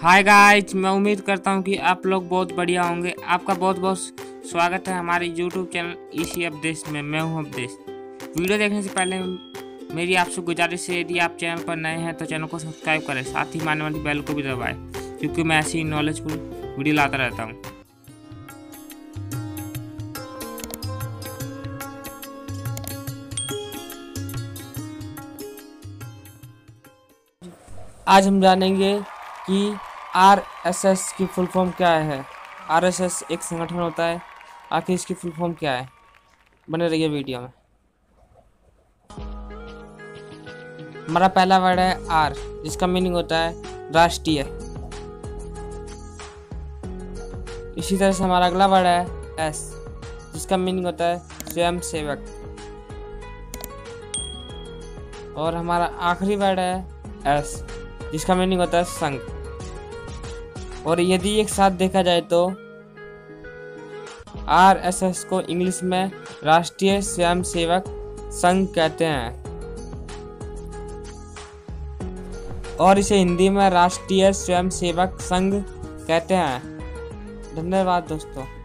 Hi guys मैं उम्मीद करता हूँ कि आप लोग बहुत बढ़िया होंगे। आपका बहुत बहुत स्वागत है हमारे यूट्यूब चैनल इसी अपदेश में। मैं हूँ अपदेश वीडियो देखने से पहले मेरी आपसे गुजारिश है, यदि आप चैनल पर नए हैं तो चैनल को सब्सक्राइब करें। साथ ही मानने वाली बेल को भी दबाएँ, क्योंकि मैं ऐसी नॉलेजफुल वीडियो लाता रहता हूँ। आज हम जानेंगे कि आर एस एस की फुल फॉर्म क्या है? आर एस एस एक संगठन होता है। आखिर इसकी फुल फॉर्म क्या है? बने रहिए वीडियो में। हमारा पहला वर्ड है आर, जिसका मीनिंग होता है राष्ट्रीय। इसी तरह से हमारा अगला वर्ड है एस, जिसका मीनिंग होता है स्वयं सेवक और हमारा आखिरी वर्ड है एस, जिसका मीनिंग होता है संघ। और यदि एक साथ देखा जाए तो आर एस एस को इंग्लिश में राष्ट्रीय स्वयंसेवक संघ कहते हैं। और इसे हिंदी में राष्ट्रीय स्वयंसेवक संघ कहते हैं। धन्यवाद दोस्तों।